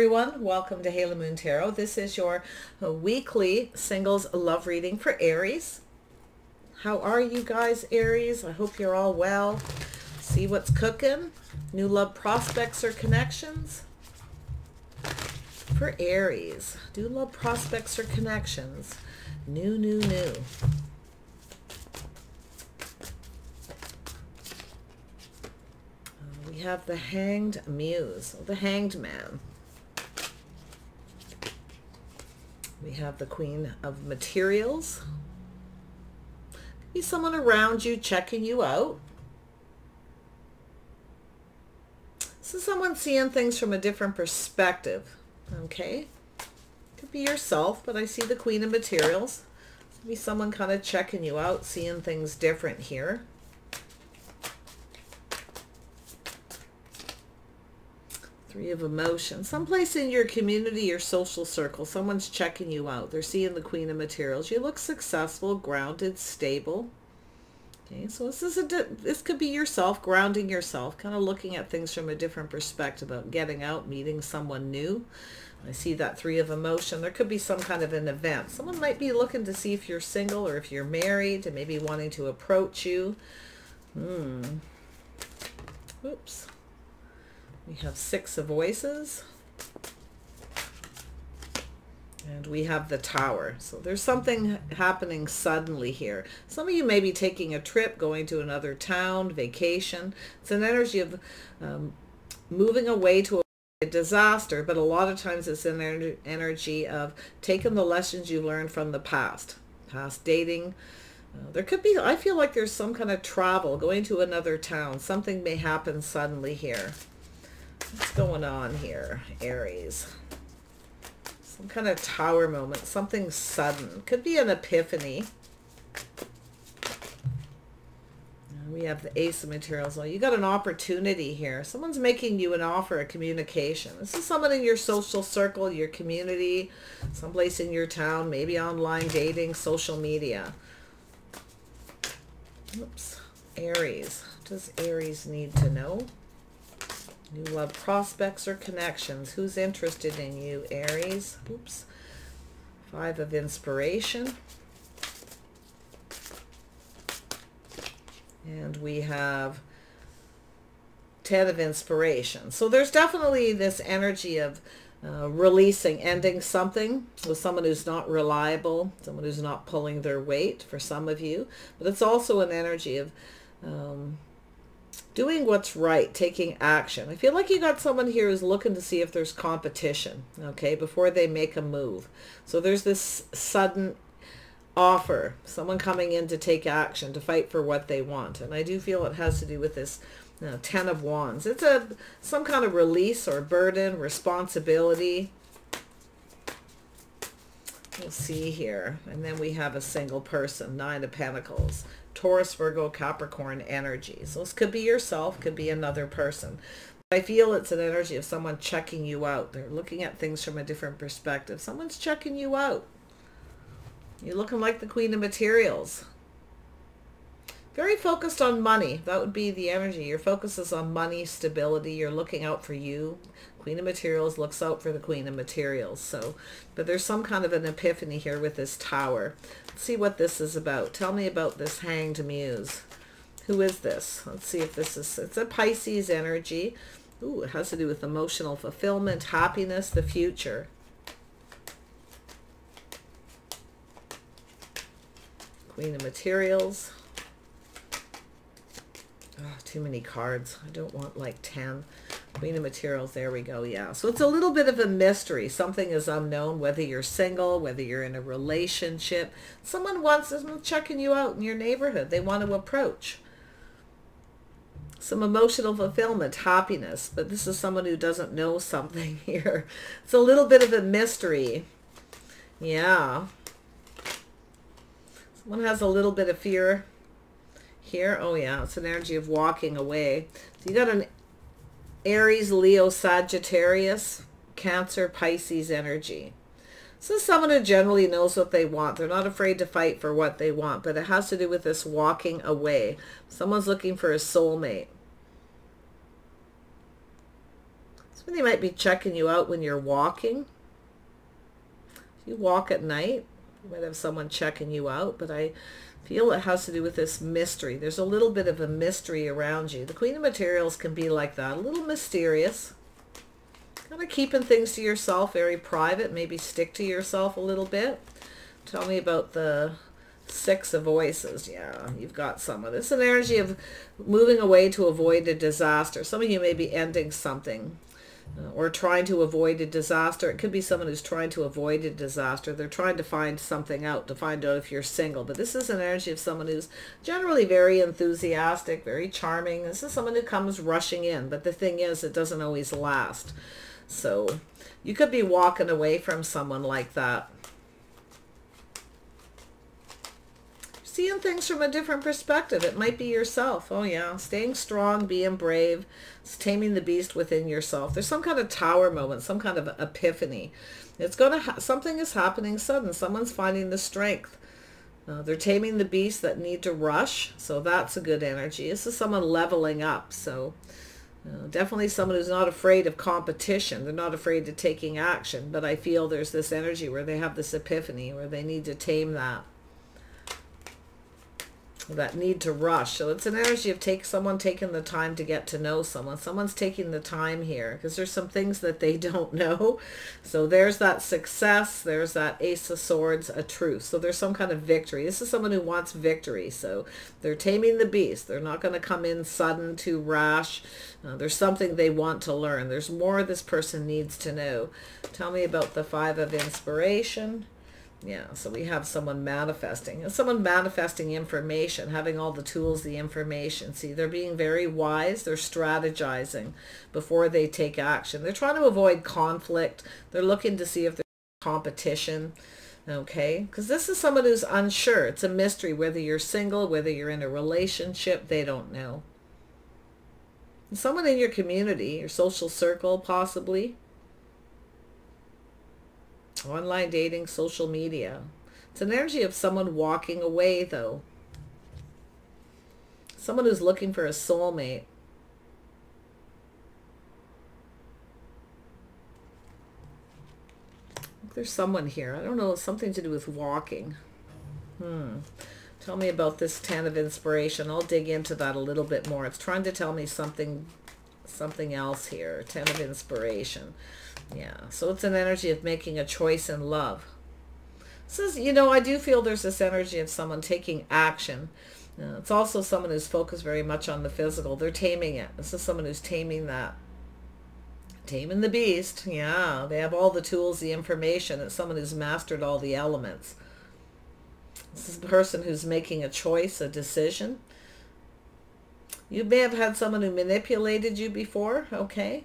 everyone. Welcome to Halo Moon Tarot. This is your weekly singles love reading for Aries. How are you guys, Aries? I hope you're all well. See what's cooking? New love prospects or connections? For Aries, new love prospects or connections? New, new, new. Uh, we have the Hanged Muse, the Hanged Man. We have the Queen of Materials. Be someone around you checking you out. This is someone seeing things from a different perspective. Okay. Could be yourself, but I see the Queen of Materials. Be someone kind of checking you out, seeing things different here. Three of emotion. Someplace in your community or social circle, someone's checking you out. They're seeing the Queen of Materials. You look successful, grounded, stable. Okay, so this is a this could be yourself grounding yourself, kind of looking at things from a different perspective about getting out, meeting someone new. I see that three of emotion. There could be some kind of an event. Someone might be looking to see if you're single or if you're married and maybe wanting to approach you. Hmm. Oops. We have six of voices. And we have the tower. So there's something happening suddenly here. Some of you may be taking a trip, going to another town, vacation. It's an energy of um, moving away to a disaster, but a lot of times it's an energy of taking the lessons you learned from the past. Past dating. Uh, there could be, I feel like there's some kind of travel, going to another town. Something may happen suddenly here. What's going on here, Aries? Some kind of tower moment, something sudden. Could be an epiphany. We have the Ace of Materials. Well, you got an opportunity here. Someone's making you an offer, a communication. This is someone in your social circle, your community, someplace in your town, maybe online dating, social media. Oops. Aries. What does Aries need to know? New love prospects or connections. Who's interested in you, Aries? Oops. Five of inspiration. And we have Ten of inspiration. So there's definitely this energy of uh, releasing, ending something with someone who's not reliable, someone who's not pulling their weight for some of you. But it's also an energy of um, doing what's right, taking action. I feel like you got someone here who's looking to see if there's competition, okay, before they make a move. So there's this sudden offer, someone coming in to take action, to fight for what they want. And I do feel it has to do with this you know, Ten of Wands. It's a some kind of release or burden, responsibility. We'll see here. And then we have a single person, Nine of Pentacles. Taurus, Virgo, Capricorn energy. So this could be yourself, could be another person. I feel it's an energy of someone checking you out. They're looking at things from a different perspective. Someone's checking you out. You're looking like the Queen of Materials. Very focused on money. That would be the energy. Your focus is on money, stability. You're looking out for you. Queen of Materials looks out for the Queen of Materials. So, but there's some kind of an epiphany here with this tower. See what this is about. Tell me about this Hanged Muse. Who is this? Let's see if this is, it's a Pisces energy. Ooh, it has to do with emotional fulfillment, happiness, the future. Queen of Materials. Oh, too many cards. I don't want like 10. Queen of Materials, there we go, yeah. So it's a little bit of a mystery. Something is unknown, whether you're single, whether you're in a relationship. Someone wants, them checking you out in your neighborhood. They want to approach. Some emotional fulfillment, happiness. But this is someone who doesn't know something here. It's a little bit of a mystery. Yeah. Someone has a little bit of fear here. Oh, yeah, it's an energy of walking away. So you got an Aries, Leo, Sagittarius, Cancer, Pisces energy. Is someone who generally knows what they want. They're not afraid to fight for what they want, but it has to do with this walking away. Someone's looking for a soulmate. Somebody might be checking you out when you're walking. If you walk at night, you might have someone checking you out, but I feel it has to do with this mystery. There's a little bit of a mystery around you. The Queen of Materials can be like that, a little mysterious. Kind of keeping things to yourself, very private, maybe stick to yourself a little bit. Tell me about the Six of Voices. Yeah, you've got some of this. An energy of moving away to avoid a disaster. Some of you may be ending something Uh, or trying to avoid a disaster. It could be someone who's trying to avoid a disaster. They're trying to find something out to find out if you're single. But this is an energy of someone who's generally very enthusiastic, very charming. This is someone who comes rushing in. But the thing is, it doesn't always last. So you could be walking away from someone like that. Seeing things from a different perspective. It might be yourself. Oh yeah, staying strong, being brave, taming the beast within yourself. There's some kind of tower moment, some kind of epiphany. It's going to something is happening sudden. Someone's finding the strength. Uh, they're taming the beast that need to rush, so that's a good energy. This is someone leveling up, so uh, definitely someone who's not afraid of competition. They're not afraid of taking action, but I feel there's this energy where they have this epiphany, where they need to tame that that need to rush. So it's an energy of take someone taking the time to get to know someone. Someone's taking the time here because there's some things that they don't know. So there's that success. There's that ace of swords, a truth. So there's some kind of victory. This is someone who wants victory. So they're taming the beast. They're not going to come in sudden, too rash. Uh, there's something they want to learn. There's more this person needs to know. Tell me about the five of inspiration. Yeah, so we have someone manifesting. Someone manifesting information, having all the tools, the information. See, they're being very wise. They're strategizing before they take action. They're trying to avoid conflict. They're looking to see if there's competition. Okay, because this is someone who's unsure. It's a mystery whether you're single, whether you're in a relationship. They don't know. Someone in your community, your social circle, possibly Online dating, social media. It's an energy of someone walking away, though. Someone who's looking for a soulmate. There's someone here. I don't know, something to do with walking. Hmm. Tell me about this Ten of Inspiration. I'll dig into that a little bit more. It's trying to tell me something something else here. Ten of Inspiration. Yeah, so it's an energy of making a choice in love. Says, you know, I do feel there's this energy of someone taking action. Uh, it's also someone who's focused very much on the physical. They're taming it. This is someone who's taming that. Taming the beast. Yeah, they have all the tools, the information. It's someone who's mastered all the elements. This is a person who's making a choice, a decision. You may have had someone who manipulated you before, okay?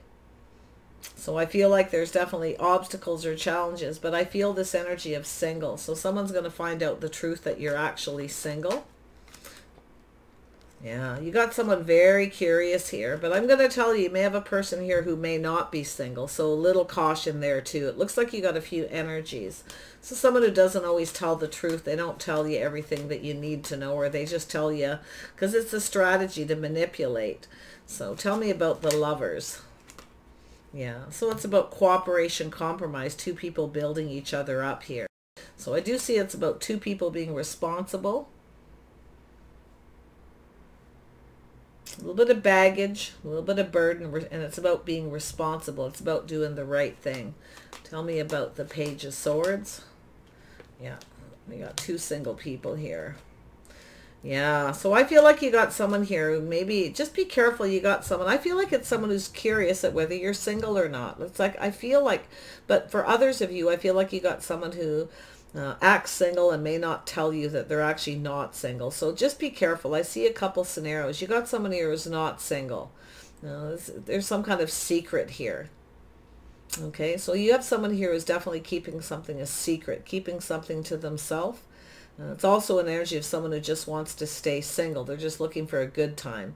So I feel like there's definitely obstacles or challenges, but I feel this energy of single. So someone's going to find out the truth that you're actually single. Yeah, you got someone very curious here, but I'm going to tell you, you may have a person here who may not be single, so a little caution there too. It looks like you got a few energies. So someone who doesn't always tell the truth, they don't tell you everything that you need to know, or they just tell you, because it's a strategy to manipulate. So tell me about the lovers. Yeah, so it's about cooperation, compromise, two people building each other up here. So I do see it's about two people being responsible. A little bit of baggage, a little bit of burden, and it's about being responsible. It's about doing the right thing. Tell me about the Page of Swords. Yeah, we got two single people here. Yeah, so I feel like you got someone here who maybe, just be careful you got someone. I feel like it's someone who's curious at whether you're single or not. It's like, I feel like, but for others of you, I feel like you got someone who uh, acts single and may not tell you that they're actually not single. So just be careful. I see a couple scenarios. You got someone here who's not single. There's some kind of secret here. Okay, so you have someone here who's definitely keeping something a secret, keeping something to themselves. Uh, it's also an energy of someone who just wants to stay single. They're just looking for a good time.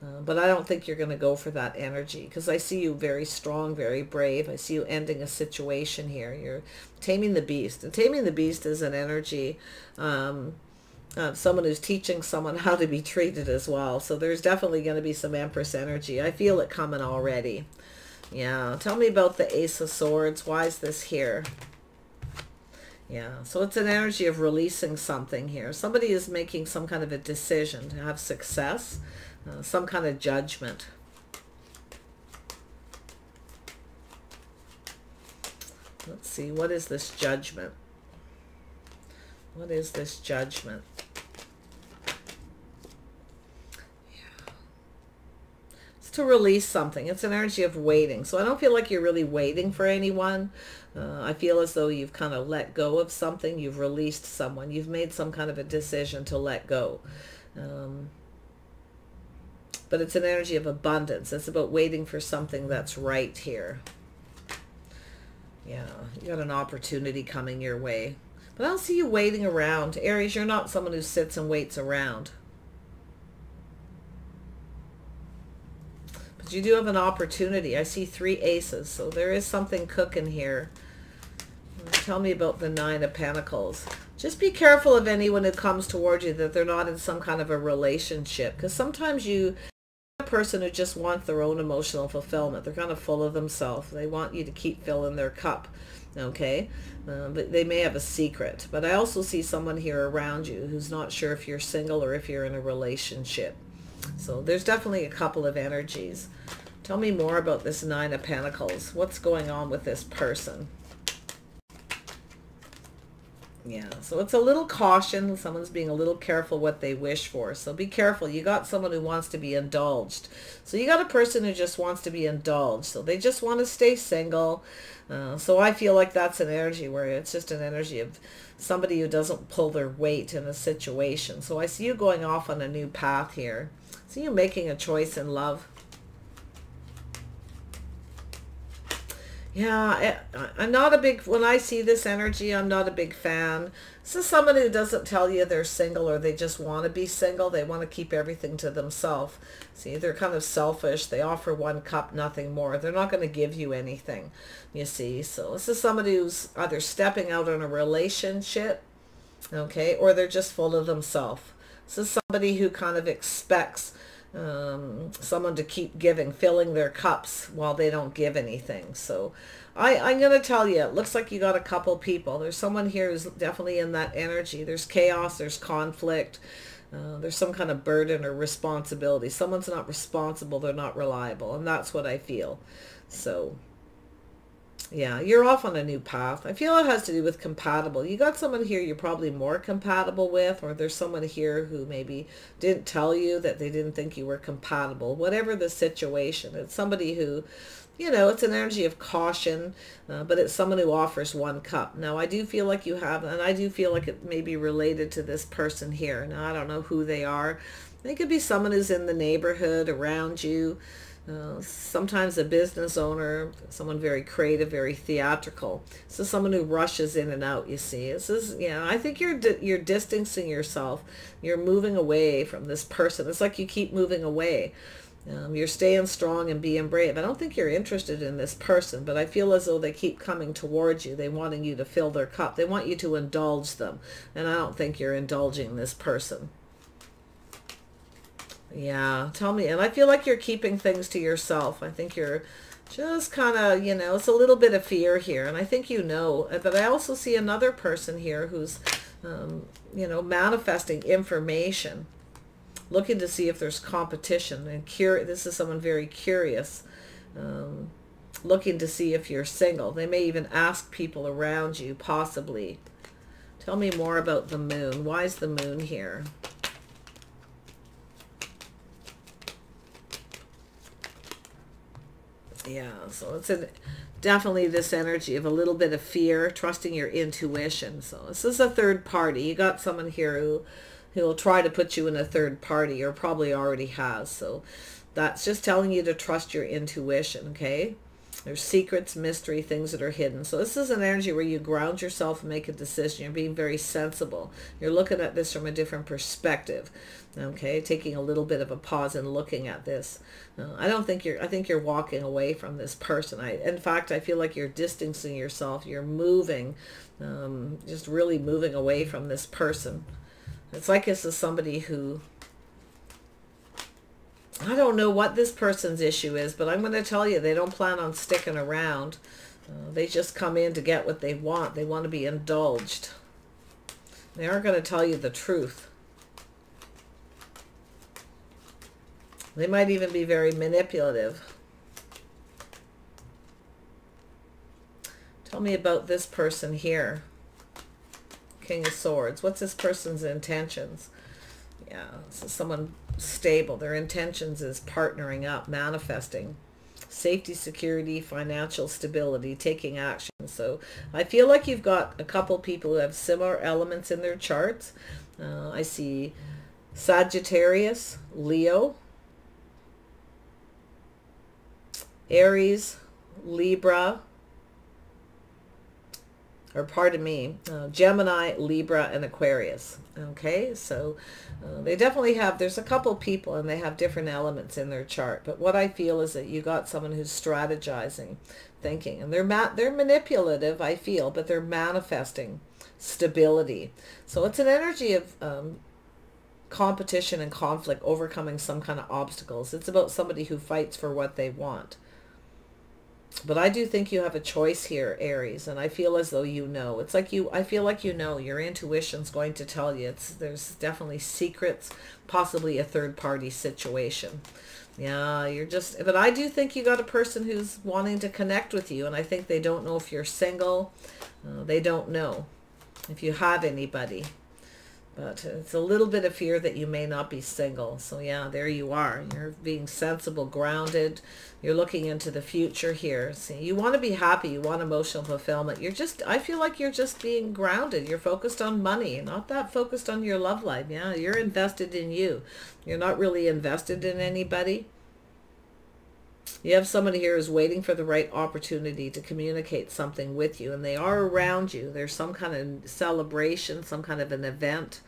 Uh, but I don't think you're going to go for that energy because I see you very strong, very brave. I see you ending a situation here. You're taming the beast. And taming the beast is an energy um, of someone who's teaching someone how to be treated as well. So there's definitely going to be some Empress energy. I feel it coming already. Yeah, tell me about the Ace of Swords. Why is this here? Yeah, so it's an energy of releasing something here. Somebody is making some kind of a decision to have success, uh, some kind of judgment. Let's see, what is this judgment? What is this judgment? Yeah. It's to release something. It's an energy of waiting. So I don't feel like you're really waiting for anyone. Uh, I feel as though you've kind of let go of something. You've released someone. You've made some kind of a decision to let go. Um, but it's an energy of abundance. It's about waiting for something that's right here. Yeah, you got an opportunity coming your way. But I don't see you waiting around. Aries, you're not someone who sits and waits around. But you do have an opportunity. I see three aces, so there is something cooking here. Tell me about the Nine of Pentacles. Just be careful of anyone who comes toward you that they're not in some kind of a relationship. Because sometimes you a person who just wants their own emotional fulfillment. They're kind of full of themselves. They want you to keep filling their cup. Okay? Uh, but they may have a secret. But I also see someone here around you who's not sure if you're single or if you're in a relationship. So there's definitely a couple of energies. Tell me more about this Nine of Pentacles. What's going on with this person? Yeah, so it's a little caution. Someone's being a little careful what they wish for. So be careful. You got someone who wants to be indulged. So you got a person who just wants to be indulged. So they just want to stay single. Uh, so I feel like that's an energy where it's just an energy of somebody who doesn't pull their weight in a situation. So I see you going off on a new path here. See you making a choice in love. Yeah, eh, I, am not a big, when I see this energy, I'm not a big fan. This is someone who doesn't tell you they're single or they just want to be single. They want to keep everything to themselves. See, they're kind of selfish. They offer one cup, nothing more. They're not going to give you anything, you see. So this is somebody who's either stepping out in a relationship, okay, or they're just full of themselves. This is somebody who kind of expects um, someone to keep giving, filling their cups while they don't give anything. So I, I'm going to tell you, it looks like you got a couple people. There's someone here who's definitely in that energy. There's chaos, there's conflict, uh, there's some kind of burden or responsibility. Someone's not responsible, they're not reliable, and that's what I feel. So yeah, you're off on a new path. I feel it has to do with compatible. You got someone here you're probably more compatible with, or there's someone here who maybe didn't tell you that they didn't think you were compatible. Whatever the situation, it's somebody who, you know, it's an energy of caution, uh, but it's someone who offers one cup. Now, I do feel like you have, and I do feel like it may be related to this person here. Now, I don't know who they are. They could be someone who's in the neighborhood around you. Sometimes a business owner, someone very creative, very theatrical. So someone who rushes in and out, you see. This is, you know, I think you're, you're distancing yourself. You're moving away from this person. It's like you keep moving away. Um, you're staying strong and being brave. I don't think you're interested in this person, but I feel as though they keep coming towards you. They wanting you to fill their cup. They want you to indulge them. And I don't think you're indulging this person. Yeah, tell me. And I feel like you're keeping things to yourself. I think you're just kind of, you know, it's a little bit of fear here. And I think you know. But I also see another person here who's, um, you know, manifesting information, looking to see if there's competition. And cur this is someone very curious, um, looking to see if you're single. They may even ask people around you, possibly. Tell me more about the moon. Why is the moon here? Yeah, so it's a, definitely this energy of a little bit of fear, trusting your intuition. So this is a third party. You got someone here who who will try to put you in a third party or probably already has. So that's just telling you to trust your intuition, okay? There's secrets, mystery, things that are hidden. So this is an energy where you ground yourself and make a decision. You're being very sensible. You're looking at this from a different perspective. Okay, taking a little bit of a pause and looking at this. Uh, I don't think you're, I think you're walking away from this person. I, in fact, I feel like you're distancing yourself. You're moving, um, just really moving away from this person. It's like this is somebody who I don't know what this person's issue is, but I'm going to tell you, they don't plan on sticking around. Uh, they just come in to get what they want. They want to be indulged. They aren't going to tell you the truth. They might even be very manipulative. Tell me about this person here. King of Swords. What's this person's intentions? Yeah, so someone stable. Their intentions is partnering up, manifesting safety, security, financial stability, taking action. So I feel like you've got a couple people who have similar elements in their charts. Uh, I see Sagittarius, Leo, Aries, Libra, or pardon me, uh, Gemini, Libra, and Aquarius. Okay, so uh, they definitely have, there's a couple people and they have different elements in their chart. But what I feel is that you got someone who's strategizing, thinking, and they're, ma they're manipulative, I feel, but they're manifesting stability. So it's an energy of um, competition and conflict, overcoming some kind of obstacles. It's about somebody who fights for what they want. But I do think you have a choice here, Aries, and I feel as though you know. It's like you, I feel like you know. Your intuition's going to tell you. It's There's definitely secrets, possibly a third-party situation. Yeah, you're just, but I do think you got a person who's wanting to connect with you, and I think they don't know if you're single. Uh, they don't know if you have anybody. But it's a little bit of fear that you may not be single. So yeah, there you are. You're being sensible, grounded. You're looking into the future here. See, you want to be happy. You want emotional fulfillment. You're just, I feel like you're just being grounded. You're focused on money, not that focused on your love life. Yeah, you're invested in you. You're not really invested in anybody. You have somebody here who's waiting for the right opportunity to communicate something with you, and they are around you. There's some kind of celebration, some kind of an event.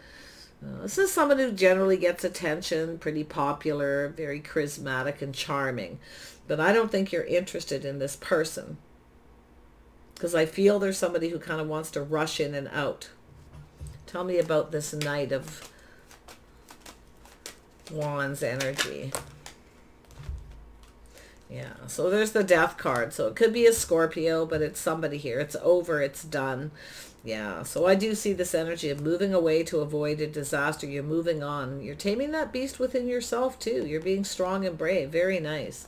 Uh, this is someone who generally gets attention, pretty popular, very charismatic and charming. But I don't think you're interested in this person. Because I feel there's somebody who kind of wants to rush in and out. Tell me about this Knight of Wands energy. Yeah, so there's the death card. So it could be a Scorpio, but it's somebody here. It's over. It's done. Yeah, so I do see this energy of moving away to avoid a disaster. You're moving on. You're taming that beast within yourself, too. You're being strong and brave. Very nice.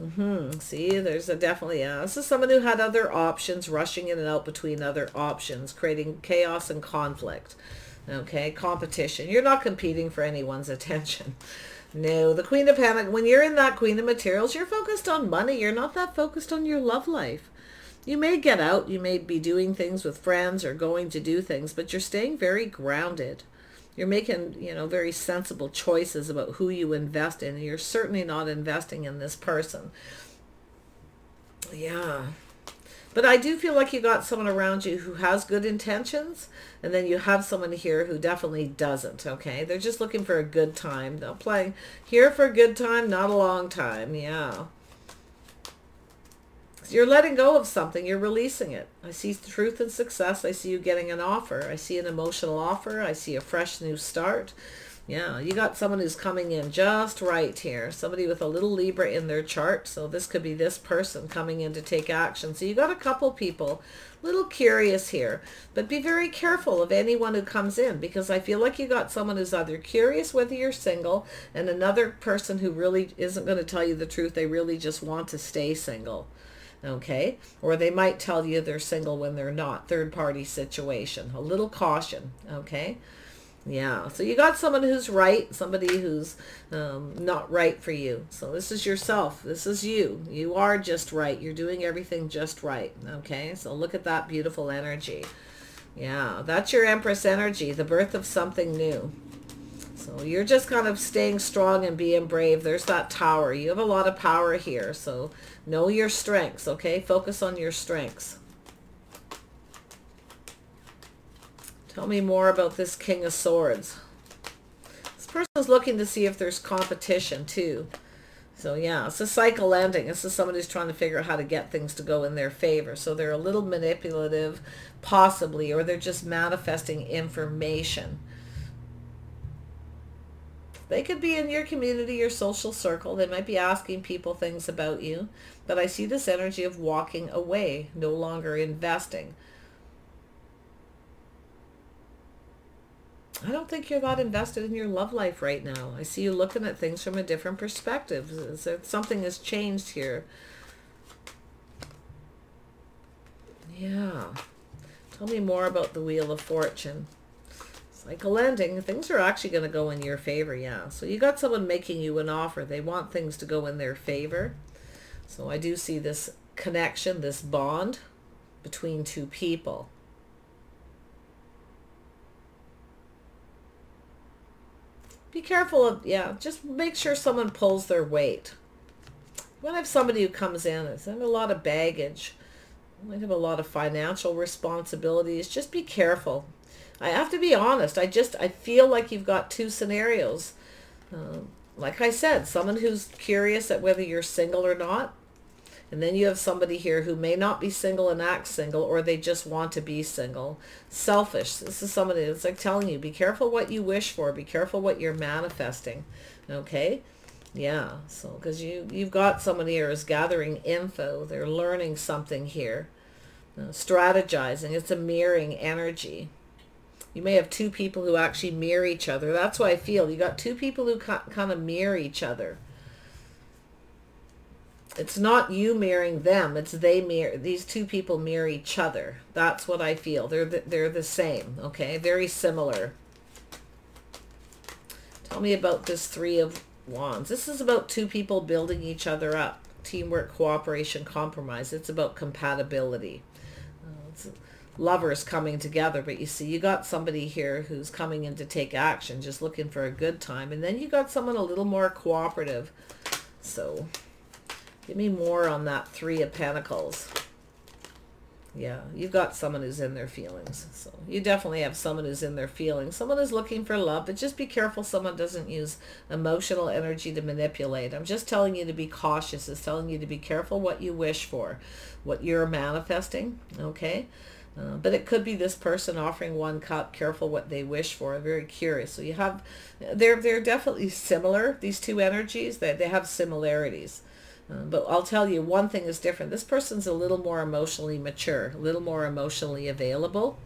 Mm-hmm. See, there's a definitely, yeah. This is someone who had other options, rushing in and out between other options, creating chaos and conflict. Okay, competition. You're not competing for anyone's attention. No, the Queen of Panic, when you're in that Queen of Materials, you're focused on money. You're not that focused on your love life. You may get out, you may be doing things with friends or going to do things, but you're staying very grounded. You're making, you know, very sensible choices about who you invest in. You're certainly not investing in this person. Yeah. But I do feel like you got someone around you who has good intentions, and then you have someone here who definitely doesn't, okay? They're just looking for a good time. They'll play here for a good time, not a long time, yeah. You're letting go of something. You're releasing it. I see truth and success. I see you getting an offer. I see an emotional offer. I see a fresh new start. Yeah, you got someone who's coming in just right here. Somebody with a little Libra in their chart. So this could be this person coming in to take action. So you got a couple people a little curious here. But be very careful of anyone who comes in because I feel like you got someone who's either curious whether you're single and another person who really isn't going to tell you the truth. They really just want to stay single okay? Or they might tell you they're single when they're not. Third party situation. A little caution, okay? Yeah, so you got someone who's right, somebody who's um, not right for you. So this is yourself. This is you. You are just right. You're doing everything just right. Okay, so look at that beautiful energy. Yeah, that's your Empress energy, the birth of something new. So you're just kind of staying strong and being brave. There's that tower. You have a lot of power here. So know your strengths, okay? Focus on your strengths. Tell me more about this King of Swords. This person is looking to see if there's competition too. So yeah, it's a cycle ending. This is someone who's trying to figure out how to get things to go in their favor. So they're a little manipulative, possibly, or they're just manifesting information. They could be in your community, your social circle. They might be asking people things about you. But I see this energy of walking away, no longer investing. I don't think you're that invested in your love life right now. I see you looking at things from a different perspective. Something has changed here. Yeah. Tell me more about the Wheel of Fortune. Cycle ending. Things are actually going to go in your favor, yeah. So you got someone making you an offer. They want things to go in their favor. So I do see this connection, this bond between two people. Be careful of, yeah, just make sure someone pulls their weight. You might have somebody who comes in, there's a lot of baggage. You might have a lot of financial responsibilities. Just be careful. I have to be honest. I just, I feel like you've got two scenarios. Um, like I said, someone who's curious at whether you're single or not. And then you have somebody here who may not be single and act single, or they just want to be single. Selfish. This is somebody that's like telling you, be careful what you wish for. Be careful what you're manifesting. Okay? Yeah. So, because you, you've got someone here who's gathering info. They're learning something here. Uh, strategizing. It's a mirroring energy. You may have two people who actually mirror each other. That's why I feel you got two people who kind of mirror each other. It's not you mirroring them. It's they mirror. These two people mirror each other. That's what I feel. They're the, they're the same. Okay, very similar. Tell me about this three of wands. This is about two people building each other up. Teamwork, cooperation, compromise. It's about compatibility. Uh, it's lovers coming together. But you see, you got somebody here who's coming in to take action, just looking for a good time. And then you got someone a little more cooperative. So Give me more on that Three of Pentacles. Yeah, you've got someone who's in their feelings. So you definitely have someone who's in their feelings. Someone is looking for love, but just be careful someone doesn't use emotional energy to manipulate. I'm just telling you to be cautious. It's telling you to be careful what you wish for, what you're manifesting, okay? Uh, but it could be this person offering one cup, careful what they wish for, very curious. So you have, they're, they're definitely similar, these two energies, they, they have similarities. Uh, but I'll tell you, one thing is different. This person's a little more emotionally mature, a little more emotionally available.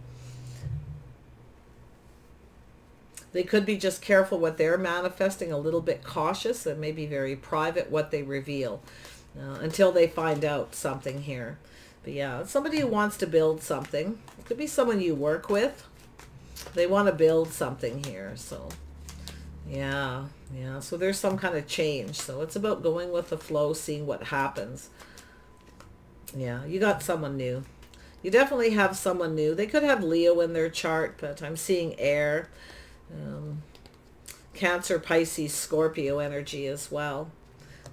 They could be just careful what they're manifesting, a little bit cautious, and maybe very private what they reveal uh, until they find out something here. But yeah, somebody who wants to build something. It could be someone you work with. They want to build something here, so yeah, yeah. So there's some kind of change. So it's about going with the flow, seeing what happens. Yeah, you got someone new. You definitely have someone new. They could have Leo in their chart, but I'm seeing air. Um, Cancer, Pisces, Scorpio energy as well.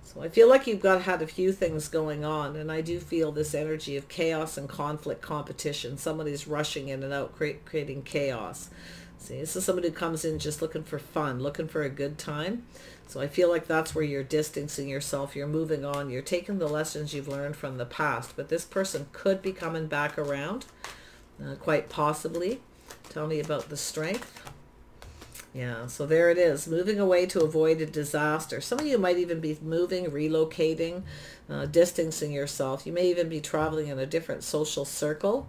So I feel like you've got had a few things going on, and I do feel this energy of chaos and conflict, competition. Somebody's rushing in and out, create, creating chaos. See, this is somebody who comes in just looking for fun, looking for a good time. So I feel like that's where you're distancing yourself. You're moving on. You're taking the lessons you've learned from the past. But this person could be coming back around, uh, quite possibly. Tell me about the strength. Yeah, so there it is. Moving away to avoid a disaster. Some of you might even be moving, relocating, uh, distancing yourself. You may even be traveling in a different social circle.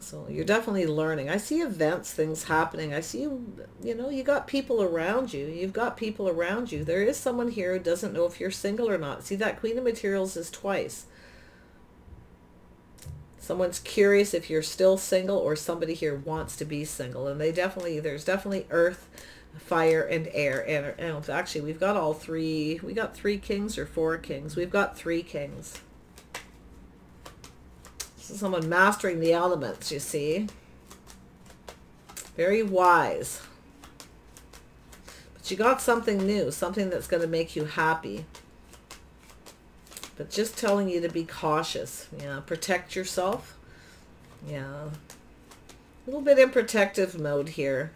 So you're definitely learning. I see events, things happening. I see you, know, you got people around you. You've got people around you. There is someone here who doesn't know if you're single or not. See, that Queen of Materials is twice. Someone's curious if you're still single or somebody here wants to be single. And they definitely, there's definitely earth, fire, and air. And, and actually, we've got all three. We got three kings or four kings. We've got three kings someone mastering the elements, you see. Very wise. But you got something new, something that's going to make you happy. But just telling you to be cautious. Yeah, protect yourself. Yeah. A little bit in protective mode here.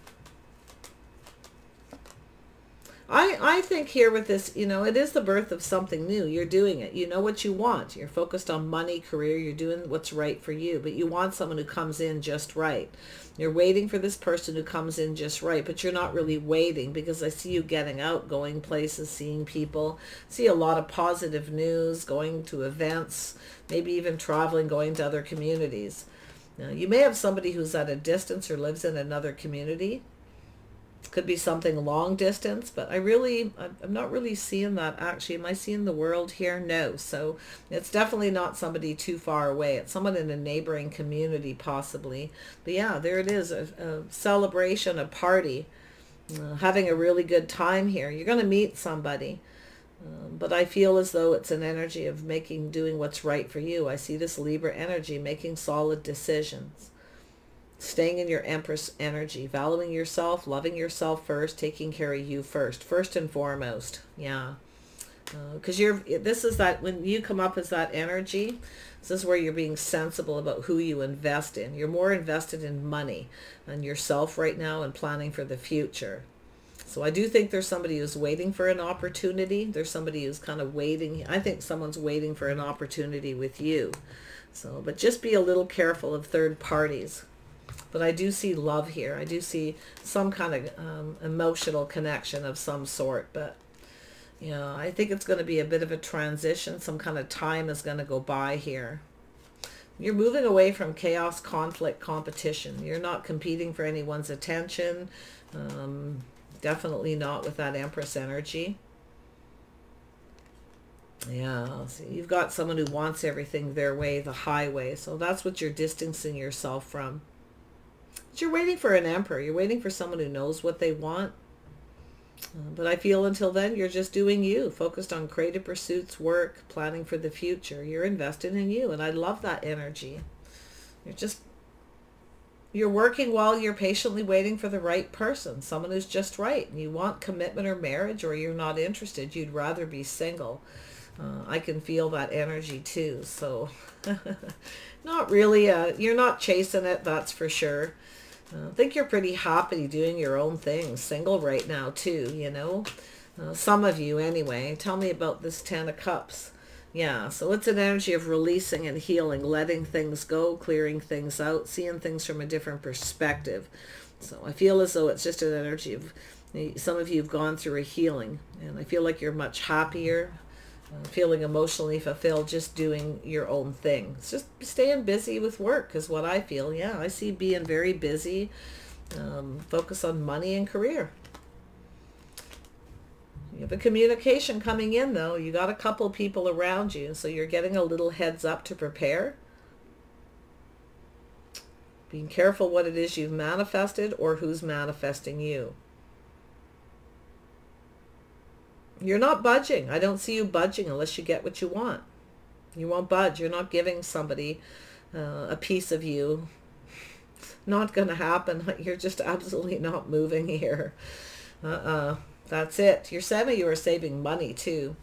I, I think here with this, you know, it is the birth of something new. You're doing it. You know what you want. You're focused on money, career. You're doing what's right for you. But you want someone who comes in just right. You're waiting for this person who comes in just right, but you're not really waiting because I see you getting out, going places, seeing people. See a lot of positive news, going to events, maybe even traveling, going to other communities. Now, you may have somebody who's at a distance or lives in another community could be something long distance, but I really, I'm not really seeing that actually. Am I seeing the world here? No. So it's definitely not somebody too far away. It's someone in a neighboring community possibly. But yeah, there it is, a, a celebration, a party, uh, having a really good time here. You're going to meet somebody. Um, but I feel as though it's an energy of making, doing what's right for you. I see this Libra energy, making solid decisions staying in your empress energy valuing yourself loving yourself first taking care of you first first and foremost yeah because uh, you're this is that when you come up as that energy this is where you're being sensible about who you invest in you're more invested in money and yourself right now and planning for the future so I do think there's somebody who's waiting for an opportunity. There's somebody who's kind of waiting. I think someone's waiting for an opportunity with you. So, but just be a little careful of third parties but I do see love here. I do see some kind of um, emotional connection of some sort, but you know, I think it's going to be a bit of a transition. Some kind of time is going to go by here. You're moving away from chaos, conflict, competition. You're not competing for anyone's attention. Um, definitely not with that Empress energy. Yeah, so you've got someone who wants everything their way, the highway. So that's what you're distancing yourself from. But you're waiting for an emperor. You're waiting for someone who knows what they want. Uh, but I feel until then, you're just doing you, focused on creative pursuits, work, planning for the future. You're invested in you. And I love that energy. You're just, you're working while you're patiently waiting for the right person, someone who's just right. And you want commitment or marriage or you're not interested. You'd rather be single. Uh, I can feel that energy too. So not really, uh, you're not chasing it, that's for sure. I think you're pretty happy doing your own thing, single right now too, you know. Uh, some of you anyway. Tell me about this Ten of Cups. Yeah, so it's an energy of releasing and healing, letting things go, clearing things out, seeing things from a different perspective. So I feel as though it's just an energy of some of you have gone through a healing, and I feel like you're much happier, feeling emotionally fulfilled just doing your own thing. It's just staying busy with work is what I feel. Yeah, I see being very busy. Um, focus on money and career. You have a communication coming in though. You got a couple people around you, so you're getting a little heads up to prepare. Being careful what it is you've manifested or who's manifesting you. You're not budging. I don't see you budging unless you get what you want. You won't budge. You're not giving somebody uh, a piece of you. Not going to happen. You're just absolutely not moving here. Uh-uh. That's it. You're saying you are saving money too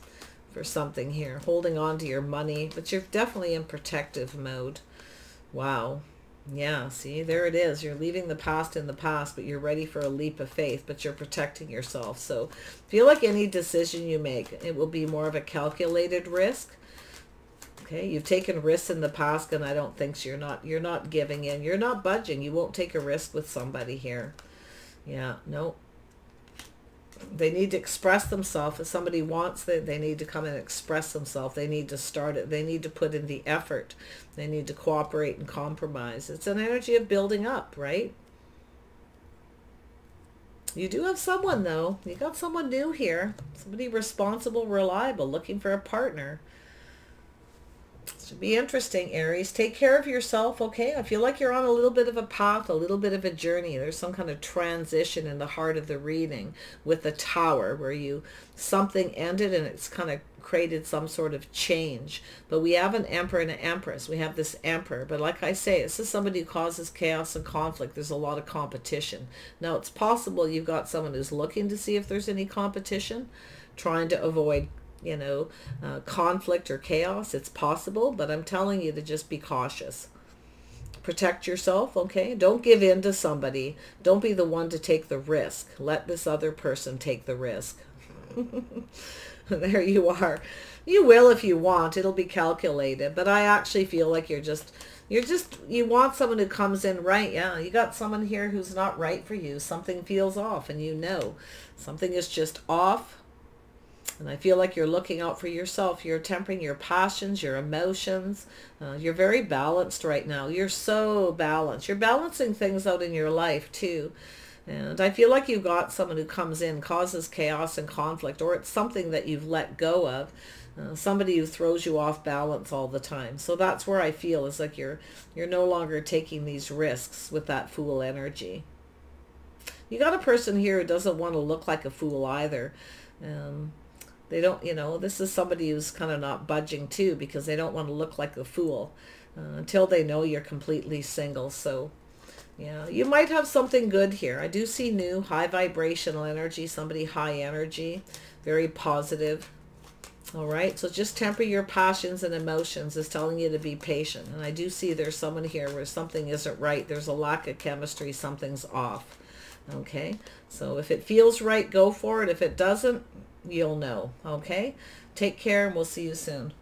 for something here. Holding on to your money. But you're definitely in protective mode. Wow. Yeah, see, there it is. You're leaving the past in the past, but you're ready for a leap of faith, but you're protecting yourself. So feel like any decision you make, it will be more of a calculated risk. Okay, you've taken risks in the past, and I don't think so. you're not you're not giving in. You're not budging. You won't take a risk with somebody here. Yeah, no, they need to express themselves. If somebody wants that, they need to come and express themselves. They need to start it. They need to put in the effort. They need to cooperate and compromise. It's an energy of building up, right? You do have someone, though. You got someone new here. Somebody responsible, reliable, looking for a partner. Be interesting, Aries. Take care of yourself, okay? I feel like you're on a little bit of a path, a little bit of a journey. There's some kind of transition in the heart of the reading with the tower where you something ended and it's kind of created some sort of change. But we have an emperor and an empress. We have this emperor. But like I say, this is somebody who causes chaos and conflict. There's a lot of competition. Now, it's possible you've got someone who's looking to see if there's any competition, trying to avoid you know, uh, conflict or chaos. It's possible, but I'm telling you to just be cautious. Protect yourself, okay? Don't give in to somebody. Don't be the one to take the risk. Let this other person take the risk. there you are. You will if you want. It'll be calculated. But I actually feel like you're just, you're just, you want someone who comes in right. Yeah, you got someone here who's not right for you. Something feels off and you know. Something is just off. And I feel like you're looking out for yourself. You're tempering your passions, your emotions. Uh, you're very balanced right now. You're so balanced. You're balancing things out in your life too. And I feel like you've got someone who comes in, causes chaos and conflict, or it's something that you've let go of. Uh, somebody who throws you off balance all the time. So that's where I feel is like you're you're no longer taking these risks with that fool energy. You got a person here who doesn't want to look like a fool either. Um, they don't, you know, this is somebody who's kind of not budging too because they don't want to look like a fool uh, until they know you're completely single. So yeah, you might have something good here. I do see new high vibrational energy, somebody high energy, very positive. All right, so just temper your passions and emotions is telling you to be patient. And I do see there's someone here where something isn't right. There's a lack of chemistry. Something's off. Okay, so if it feels right, go for it. If it doesn't, you'll know. Okay, take care and we'll see you soon.